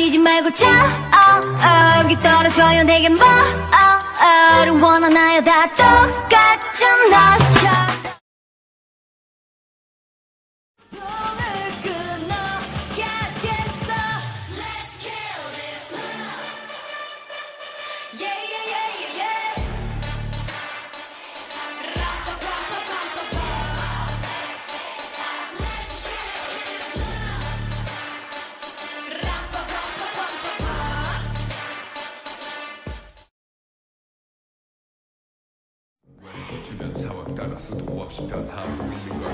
지지 말고 저기 떨어져요. 내게 뭐를 원하나요 다 똑같은 너 I'm warp spell. How will we go.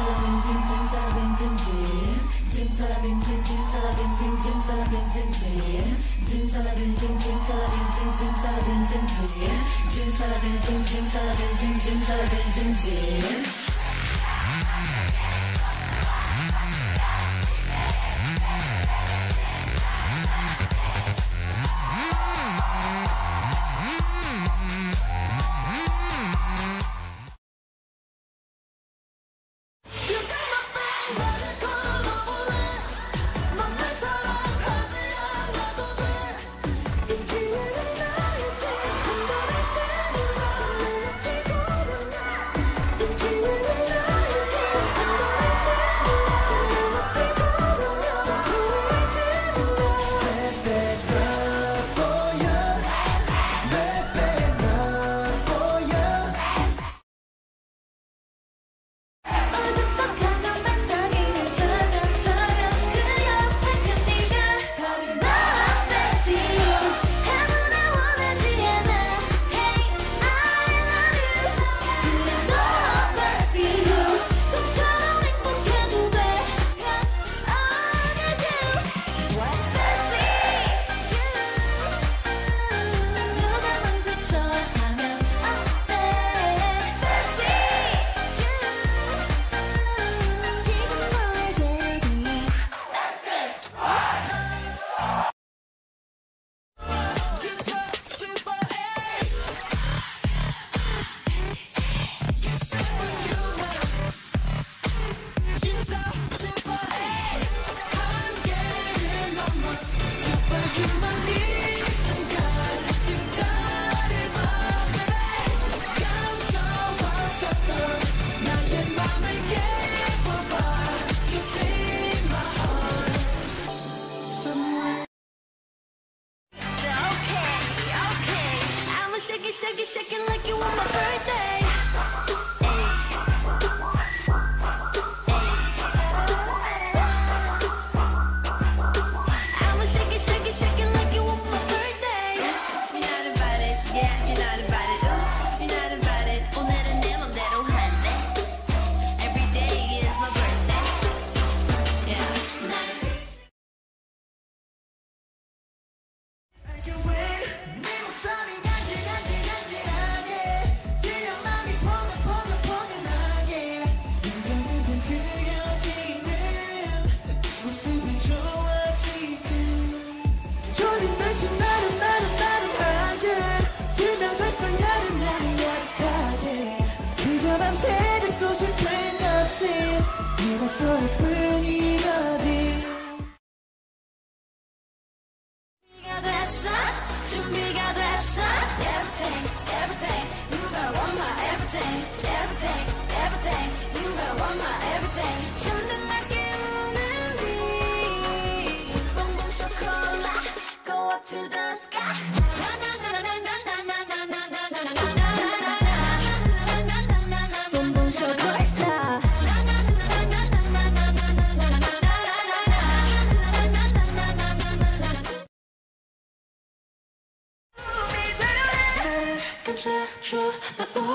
Simsalabim, sim, simsalabim, sim, sim. Simsalabim, sim, simsalabim, sim, simsalabim, sim, sim. Simsalabim, sim, simsalabim, sim, simsalabim, sim, sim. Simsalabim, sim, simsalabim, sim, simsalabim, sim, sim. 그 shaking like you on my birthday. 我所以对你。picture the